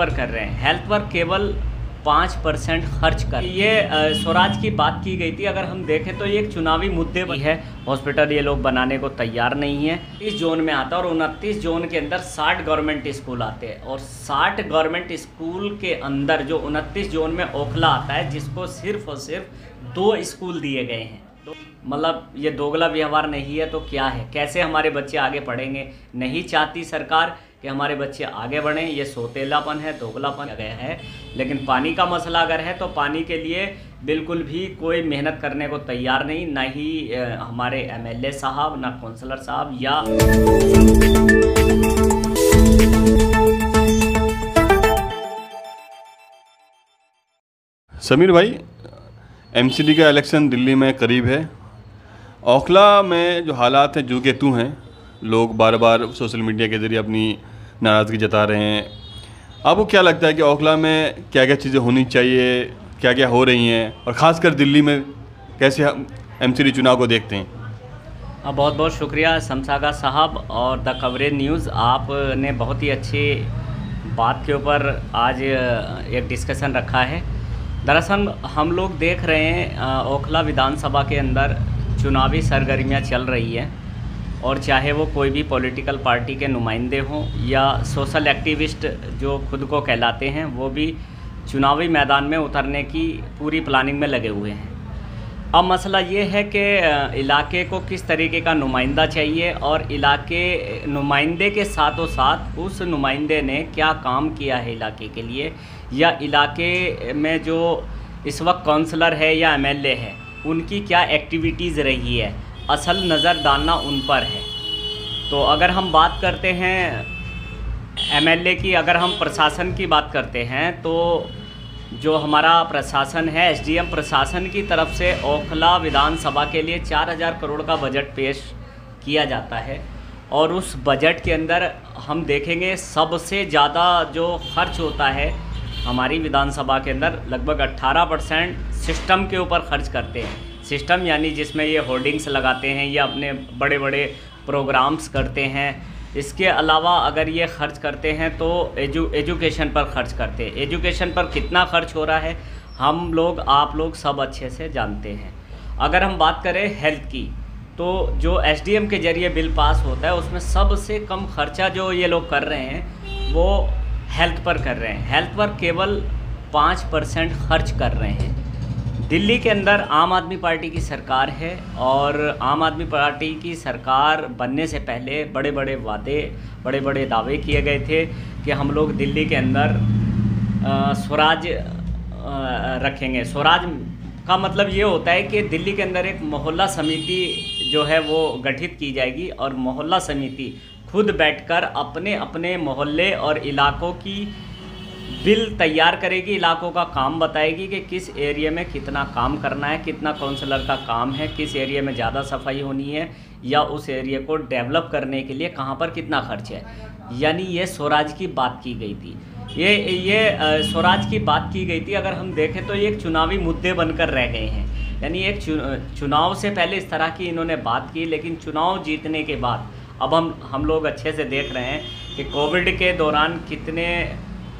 पर कर रहे हैं। हेल्थ पर केवल पाँच परसेंट खर्च कर ये स्वराज की बात की गई थी अगर हम देखें तो ये एक चुनावी मुद्दे पर है। हॉस्पिटल ये लोग बनाने को तैयार नहीं है। इस जोन में आता है और उनतीस जोन के अंदर साठ गवर्नमेंट स्कूल आते हैं। और साठ गवर्नमेंट स्कूल के अंदर जो उनतीस जोन में ओखला आता है जिसको सिर्फ़ और सिर्फ़ दो स्कूल दिए गए हैं। मतलब ये दोगला व्यवहार नहीं है तो क्या है? कैसे हमारे बच्चे आगे पढ़ेंगे? नहीं चाहती सरकार कि हमारे बच्चे आगे बढ़ें, ये सोतेलापन है, दोगलापन गया है। लेकिन पानी का मसला अगर है तो पानी के लिए बिल्कुल भी कोई मेहनत करने को तैयार नहीं, ना ही हमारे एमएलए साहब, ना काउंसलर साहब या समीर भाई, एमसीडी का इलेक्शन दिल्ली में करीब है। ओखला में जो हालात हैं, जू के तू हैं लोग बार बार सोशल मीडिया के ज़रिए अपनी नाराज़गी जता रहे हैं। आपको क्या लगता है कि ओखला में क्या क्या चीज़ें होनी चाहिए क्या क्या हो रही हैं? और ख़ासकर दिल्ली में कैसे हम एमसीडी चुनाव को देखते हैं? हाँ, बहुत बहुत शुक्रिया शमसागा साहब और द कवरेज न्यूज़। आपने बहुत ही अच्छी बात के ऊपर आज एक डिस्कशन रखा है। दरअसल हम लोग देख रहे हैं ओखला विधानसभा के अंदर चुनावी सरगर्मियाँ चल रही हैं। और चाहे वो कोई भी पॉलिटिकल पार्टी के नुमाइंदे हों या सोशल एक्टिविस्ट जो खुद को कहलाते हैं, वो भी चुनावी मैदान में उतरने की पूरी प्लानिंग में लगे हुए हैं। अब मसला ये है कि इलाके को किस तरीके का नुमाइंदा चाहिए और इलाके, नुमाइंदे के साथों साथ उस नुमाइंदे ने क्या काम किया है इलाके के लिए? या इलाके में जो इस वक्त काउंसलर है या एमएलए है, उनकी क्या एक्टिविटीज़ रही है? असल नज़र डालना उन पर है। तो अगर हम बात करते हैं एमएलए की, अगर हम प्रशासन की बात करते हैं तो जो हमारा प्रशासन है, एसडीएम प्रशासन की तरफ़ से ओखला विधानसभा के लिए 4000 करोड़ का बजट पेश किया जाता है। और उस बजट के अंदर हम देखेंगे सबसे ज़्यादा जो खर्च होता है हमारी विधानसभा के अंदर, लगभग 18 परसेंट सिस्टम के ऊपर खर्च करते हैं। सिस्टम, यानी जिसमें ये होर्डिंग्स लगाते हैं, या अपने बड़े बड़े प्रोग्राम्स करते हैं। इसके अलावा अगर ये खर्च करते हैं तो एजु, एजुकेशन पर खर्च करते हैं। एजुकेशन पर कितना खर्च हो रहा है, हम लोग, आप लोग सब अच्छे से जानते हैं। अगर हम बात करें हेल्थ की तो जो एसडीएम के ज़रिए बिल पास होता है, उसमें सबसे कम खर्चा जो ये लोग कर रहे हैं, वो हेल्थ पर कर रहे हैं। हेल्थ पर केवल पाँच परसेंट खर्च कर रहे हैं। दिल्ली के अंदर आम आदमी पार्टी की सरकार है और आम आदमी पार्टी की सरकार बनने से पहले बड़े बड़े वादे बड़े बड़े दावे किए गए थे कि हम लोग दिल्ली के अंदर स्वराज रखेंगे। स्वराज का मतलब ये होता है कि दिल्ली के अंदर एक मोहल्ला समिति जो है वो गठित की जाएगी और मोहल्ला समिति खुद बैठकर अपने अपने मोहल्ले और इलाकों की बिल तैयार करेगी, इलाकों का काम बताएगी कि किस एरिया में कितना काम करना है, कितना काउंसलर का काम है, किस एरिया में ज़्यादा सफ़ाई होनी है, या उस एरिया को डेवलप करने के लिए कहाँ पर कितना खर्च है। यानी ये स्वराज की बात की गई थी। ये ये स्वराज की बात की गई थी, अगर हम देखें तो ये एक चुनावी मुद्दे बनकर रह गए हैं। यानी एक चुनाव से पहले इस तरह की इन्होंने बात की, लेकिन चुनाव जीतने के बाद, अब हम हम लोग अच्छे से देख रहे हैं कि कोविड के दौरान कितने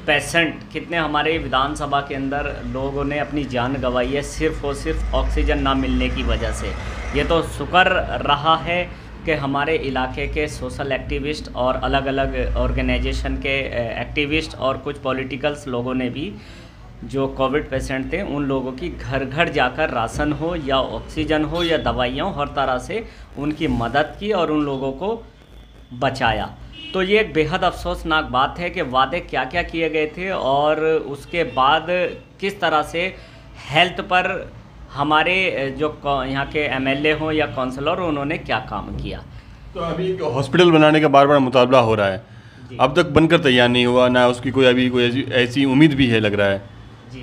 पेशेंट कितने हमारे विधानसभा के अंदर लोगों ने अपनी जान गंवाई है सिर्फ़ और सिर्फ़ ऑक्सीजन ना मिलने की वजह से। ये तो शुक्र रहा है कि हमारे इलाके के सोशल एक्टिविस्ट और अलग अलग ऑर्गेनाइजेशन के एक्टिविस्ट और कुछ पॉलिटिकल्स लोगों ने भी जो कोविड पेशेंट थे उन लोगों की घर घर जाकर राशन हो या ऑक्सीजन हो या दवाइयाँ हो, हर तरह से उनकी मदद की और उन लोगों को बचाया। तो ये एक बेहद अफसोसनाक बात है कि वादे क्या क्या किए गए थे और उसके बाद किस तरह से हेल्थ पर हमारे जो यहाँ के एमएलए हों या काउंसलर उन्होंने क्या काम किया? तो अभी एक हॉस्पिटल बनाने का बार बार मुतालबा हो रहा है। अब तक बनकर तैयार नहीं हुआ ना उसकी कोई अभी कोई ऐसी ऐसी उम्मीद भी है लग रहा है। जी।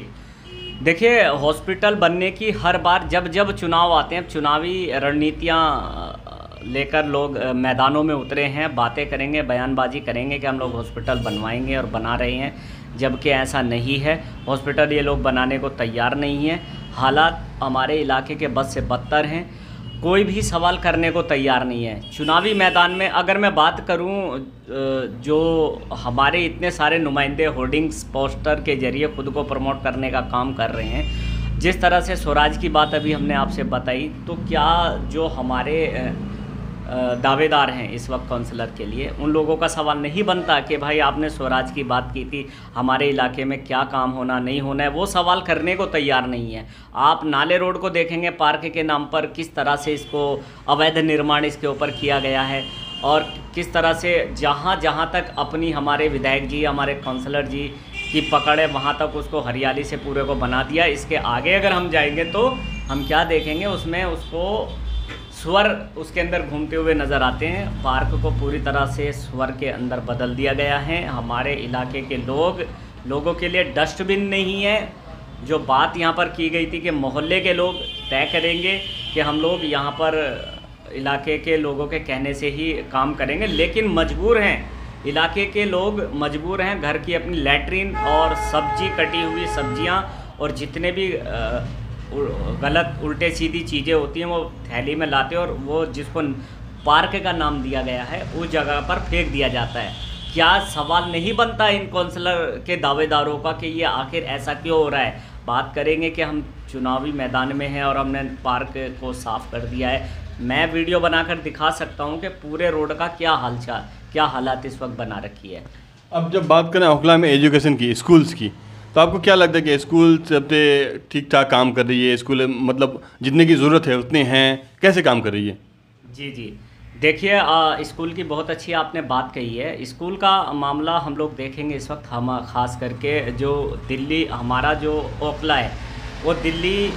देखिए हॉस्पिटल बनने की हर बार जब जब चुनाव आते हैं चुनावी रणनीतियाँ लेकर लोग मैदानों में उतरे हैं, बातें करेंगे, बयानबाजी करेंगे कि हम लोग हॉस्पिटल बनवाएँगे और बना रहे हैं, जबकि ऐसा नहीं है। हॉस्पिटल ये लोग बनाने को तैयार नहीं हैं। हालात हमारे इलाके के बद से बदतर हैं। कोई भी सवाल करने को तैयार नहीं है। चुनावी मैदान में अगर मैं बात करूँ जो हमारे इतने सारे नुमाइंदे होर्डिंग्स पोस्टर के ज़रिए खुद को प्रमोट करने का काम कर रहे हैं, जिस तरह से स्वराज की बात अभी हमने आपसे बताई तो क्या जो हमारे दावेदार हैं इस वक्त काउंसलर के लिए। उन लोगों का सवाल नहीं बनता कि भाई आपने स्वराज की बात की थी, हमारे इलाके में क्या काम होना, नहीं होना है, वो सवाल करने को तैयार नहीं है। आप नाले रोड को देखेंगे, पार्क के नाम पर किस तरह से इसको अवैध निर्माण इसके ऊपर किया गया है और किस तरह से जहाँ जहाँ तक अपनी हमारे विधायक जी, हमारे काउंसलर जी की पकड़ है, वहाँ तक उसको हरियाली से पूरे को बना दिया। इसके आगे अगर हम जाएँगे तो हम क्या देखेंगे, उसमें उसको स्वर उसके अंदर घूमते हुए नज़र आते हैं। पार्क को पूरी तरह से स्वर के अंदर बदल दिया गया है। हमारे इलाके के लोग, लोगों के लिए डस्टबिन नहीं है। जो बात यहाँ पर की गई थी कि मोहल्ले के लोग तय करेंगे कि हम लोग यहाँ पर इलाके के लोगों के कहने से ही काम करेंगे। लेकिन मजबूर हैं। इलाके के लोग मजबूर हैं। घर की अपनी लैट्रिन और सब्ज़ी कटी हुई सब्ज़ियाँ और जितने भी गलत उल्टे सीधी चीज़ें होती हैं, वो थैली में लाते हैं और वो जिसको पार्क का नाम दिया गया है उस जगह पर फेंक दिया जाता है। क्या सवाल नहीं बनता इन काउंसलर के दावेदारों का कि ये आखिर ऐसा क्यों हो रहा है? बात करेंगे कि हम चुनावी मैदान में हैं और हमने पार्क को साफ़ कर दिया है। मैं वीडियो बनाकर दिखा सकता हूँ कि पूरे रोड का क्या हालचाल, क्या हालात इस वक्त बना रखी है। अब जब बात करें ओखला में एजुकेशन की, स्कूल्स की तो आपको क्या लगता है कि स्कूल सब ठीक ठाक काम कर रही है, स्कूल मतलब जितने की ज़रूरत है उतने हैं, कैसे काम कर रही है? जी जी। देखिए स्कूल की बहुत अच्छी आपने बात कही है। स्कूल का मामला हम लोग देखेंगे इस वक्त, हम, ख़ास करके जो दिल्ली, हमारा जो ओखला है, वो दिल्ली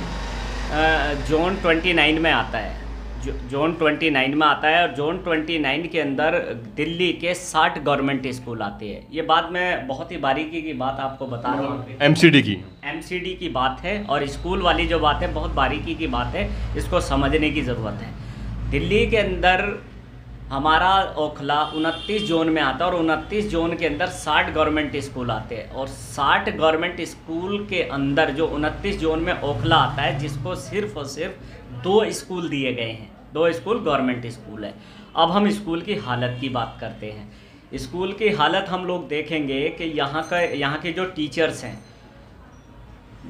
जोन ट्वेंटी नाइन में आता है। जोन 29 में आता है और जोन 29 के अंदर दिल्ली के 60 गवर्नमेंट स्कूल आते हैं। ये बात मैं बहुत ही बारीकी की बात आपको बता रहा हूँ। एमसीडी की। एमसीडी की बात है और स्कूल वाली जो बात है बहुत बारीकी की बात है इसको समझने की ज़रूरत है। दिल्ली के अंदर हमारा ओखला उनतीस जोन में आता है और उनतीस जोन के अंदर साठ गवर्नमेंट स्कूल आते हैं। और साठ गवर्नमेंट स्कूल के अंदर जो उनतीस जोन में ओखला आता है जिसको सिर्फ़ और सिर्फ़ दो स्कूल दिए गए हैं। दो स्कूल गवर्नमेंट स्कूल है। अब हम स्कूल की हालत की बात करते हैं। स्कूल की हालत हम लोग देखेंगे कि यहाँ का, यहाँ के जो टीचर्स हैं,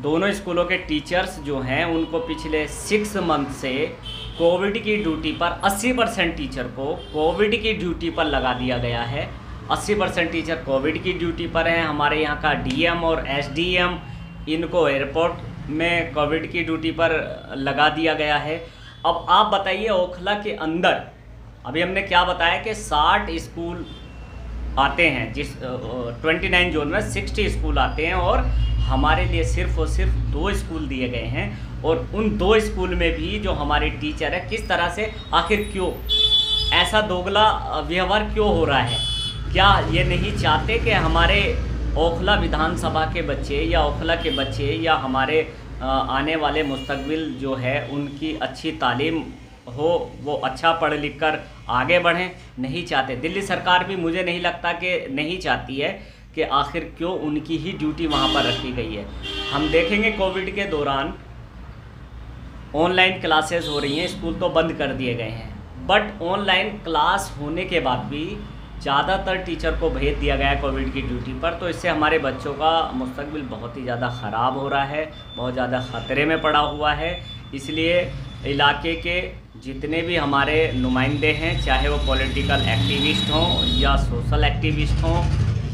दोनों स्कूलों के टीचर्स जो हैं, उनको पिछले सिक्स मंथ से कोविड की ड्यूटी पर 80 परसेंट टीचर को कोविड की ड्यूटी पर लगा दिया गया है। 80 परसेंट टीचर कोविड की ड्यूटी पर हैं। हमारे यहाँ का डीएम और एसडीएम इनको एयरपोर्ट में कोविड की ड्यूटी पर लगा दिया गया है। अब आप बताइए ओखला के अंदर, अभी हमने क्या बताया कि 60 स्कूल आते हैं, जिस ट्वेंटी नाइन जोन में सिक्सटी स्कूल आते हैं और हमारे लिए सिर्फ़ और सिर्फ़ दो स्कूल दिए गए हैं और उन दो स्कूल में भी जो हमारे टीचर है, किस तरह से, आखिर क्यों? ऐसा दोगला व्यवहार क्यों हो रहा है? क्या ये नहीं चाहते कि हमारे ओखला विधानसभा के बच्चे या ओखला के बच्चे या हमारे आने वाले मुस्तबिल जो है, उनकी अच्छी तालीम हो, वो अच्छा पढ़ लिख कर आगे बढ़ें, नहीं चाहते। दिल्ली सरकार भी मुझे नहीं लगता कि नहीं चाहती है कि आखिर क्यों उनकी ही ड्यूटी वहाँ पर रखी गई है। हम देखेंगे कोविड के दौरान ऑनलाइन क्लासेस हो रही हैं, स्कूल तो बंद कर दिए गए हैं। बट ऑनलाइन क्लास होने के बाद भी ज़्यादातर टीचर को भेज दिया गया है कोविड की ड्यूटी पर तो इससे हमारे बच्चों का मुस्तबिल बहुत ही ज़्यादा ख़राब हो रहा है, बहुत ज़्यादा ख़तरे में पड़ा हुआ है। इसलिए इलाके के जितने भी हमारे नुमाइंदे हैं, चाहे वो पॉलिटिकल एक्टिविस्ट हों या सोशल एक्टिविस्ट हों,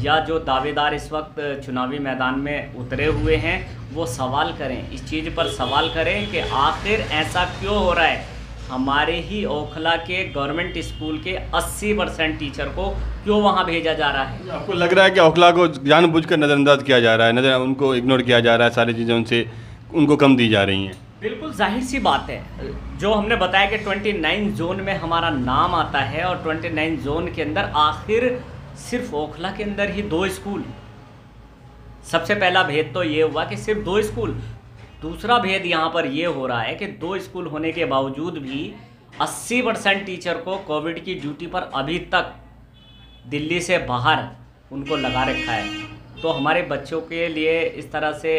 या जो दावेदार इस वक्त चुनावी मैदान में उतरे हुए हैं, वो सवाल करें। इस चीज़ पर सवाल करें कि आखिर ऐसा क्यों हो रहा है? हमारे ही ओखला के गवर्नमेंट स्कूल के 80 परसेंट टीचर को क्यों वहाँ भेजा जा रहा है? आपको लग रहा है कि ओखला को जानबूझकर नज़रअंदाज किया जा रहा है नज़र उनको इग्नोर किया जा रहा है सारी चीज़ें उनसे उनको कम दी जा रही हैं। बिल्कुल ज़ाहिर सी बात है। जो हमने बताया कि 29 जोन में हमारा नाम आता है और 29 जोन के अंदर आखिर सिर्फ़ ओखला के अंदर ही दो स्कूल सबसे पहला भेद तो ये हुआ कि सिर्फ़ दो स्कूल दूसरा भेद यहाँ पर यह हो रहा है कि दो स्कूल होने के बावजूद भी 80 परसेंट टीचर को कोविड की ड्यूटी पर अभी तक दिल्ली से बाहर उनको लगा रखा है। तो हमारे बच्चों के लिए इस तरह से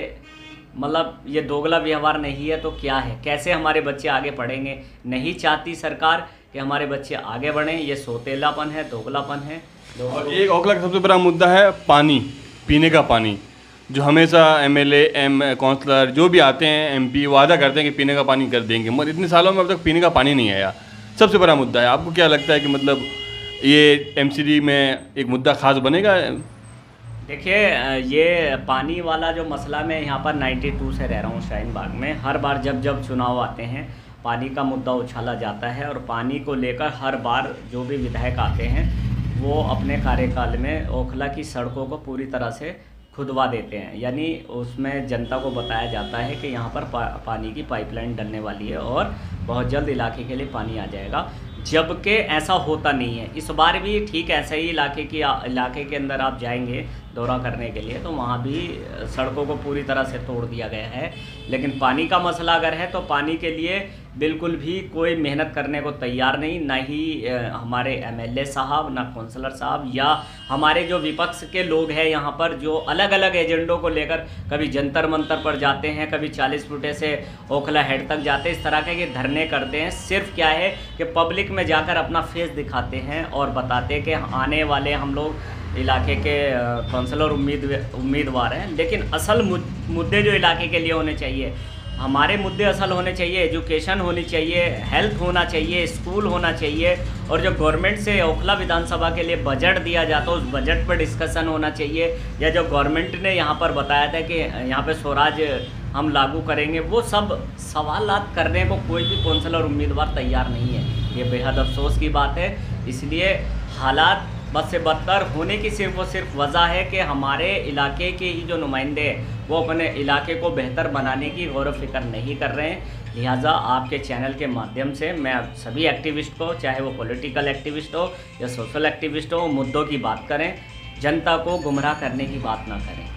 मतलब ये दोगला व्यवहार नहीं है तो क्या है? कैसे हमारे बच्चे आगे पढ़ेंगे नहीं चाहती सरकार कि हमारे बच्चे आगे बढ़ें। ये सोतेलापन है, दोगलापन है। और एक का सबसे बड़ा मुद्दा है पानी, पीने का पानी। जो हमेशा एम एल एम काउंसलर जो भी आते हैं एमपी वादा करते हैं कि पीने का पानी कर देंगे। मगर इतने सालों में अब तक पीने का पानी नहीं आया। सबसे बड़ा मुद्दा है। आपको क्या लगता है कि मतलब ये एमसीडी में एक मुद्दा खास बनेगा? देखिए, ये पानी वाला जो मसला मैं यहाँ पर 92 से रह रहा हूँ शाहीन बाग में, हर बार जब जब चुनाव आते हैं, पानी का मुद्दा उछाला जाता है और पानी को लेकर हर बार जो भी विधायक आते हैं, वो अपने कार्यकाल में ओखला की सड़कों को पूरी तरह से खुदवा देते हैं। यानी उसमें जनता को बताया जाता है कि यहाँ पर पा, पानी की पाइपलाइन डलने वाली है और बहुत जल्द इलाके के लिए पानी आ जाएगा। जबकि ऐसा होता नहीं है। इस बार भी ठीक ऐसे ही इलाके की इलाके के अंदर आप जाएँगे दौरा करने के लिए तो वहाँ भी सड़कों को पूरी तरह से तोड़ दिया गया है। लेकिन पानी का मसला अगर है तो पानी के लिए बिल्कुल भी कोई मेहनत करने को तैयार नहीं, ना ही हमारे एमएलए साहब, ना काउंसलर साहब, या हमारे जो विपक्ष के लोग हैं यहाँ पर, जो अलग अलग एजेंडों को लेकर कभी जंतर मंतर पर जाते हैं, कभी चालीस फुटे से ओखला हेड तक जाते हैं, इस तरह के ये धरने करते हैं। सिर्फ़ क्या है कि पब्लिक में जाकर अपना फेस दिखाते हैं और बताते हैं कि आने वाले हम लोग इलाके के काउंसलर उम्मीद उम्मीदवार हैं। लेकिन असल मुद्दे जो इलाके के लिए होने चाहिए, हमारे मुद्दे असल होने चाहिए, एजुकेशन होनी चाहिए, हेल्थ होना चाहिए, स्कूल होना चाहिए, और जो गवर्नमेंट से ओखला विधानसभा के लिए बजट दिया जाता है उस बजट पर डिस्कशन होना चाहिए। या जो गवर्नमेंट ने यहाँ पर बताया था कि यहाँ पर स्वराज हम लागू करेंगे, वो सब सवाल करने को कोई भी कौंसलर उम्मीदवार तैयार नहीं है। ये बेहद अफसोस की बात है। इसलिए हालात बद से बदतर होने की सिर्फ़ और सिर्फ़ वजह है कि हमारे इलाके के ही जो नुमाइंदे हैं, वो अपने इलाके को बेहतर बनाने की गौर फ़िक्र नहीं कर रहे हैं। लिहाजा आपके चैनल के माध्यम से मैं सभी एक्टिविस्ट को, चाहे वो पॉलिटिकल एक्टिविस्ट हो या सोशल एक्टिविस्ट हो, मुद्दों की बात करें, जनता को गुमराह करने की बात ना करें।